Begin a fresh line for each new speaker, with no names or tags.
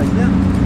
Aynen.